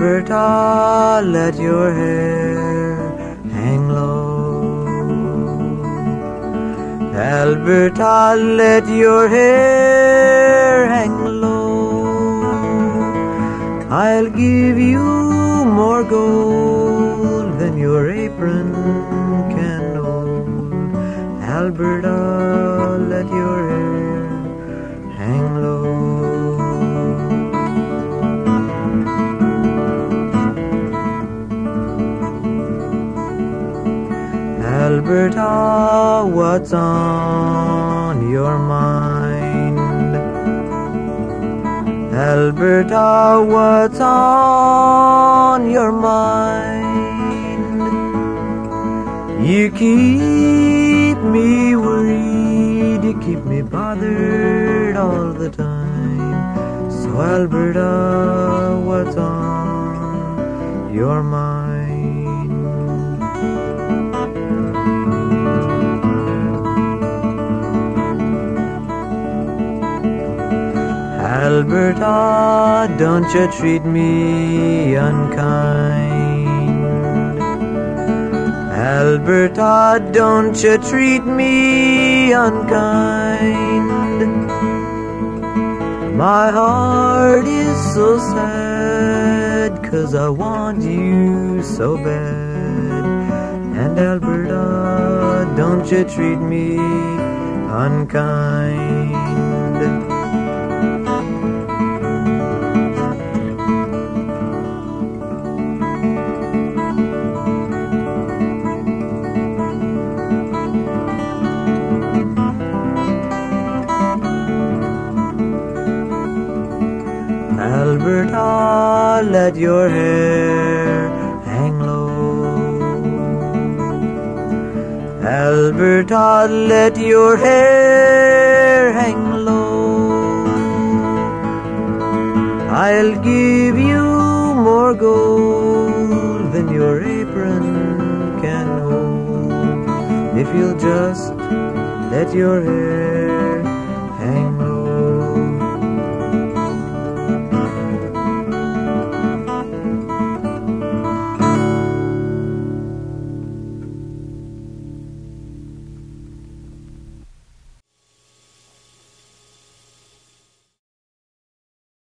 Alberta, let your hair hang low. Alberta, let your hair hang low. I'll give you more gold than your apron can hold. Alberta, Alberta, what's on your mind? Alberta, what's on your mind? You keep me worried, you keep me bothered all the time. So, Alberta, Alberta, ah, don't you treat me unkind. Alberta, ah, don't you treat me unkind. My heart is so sad, cause I want you so bad. And Alberta, ah, don't you treat me unkind. Alberta, let your hair hang low. Alberta, let your hair hang low. I'll give you more gold than your apron can hold if you'll just let your hair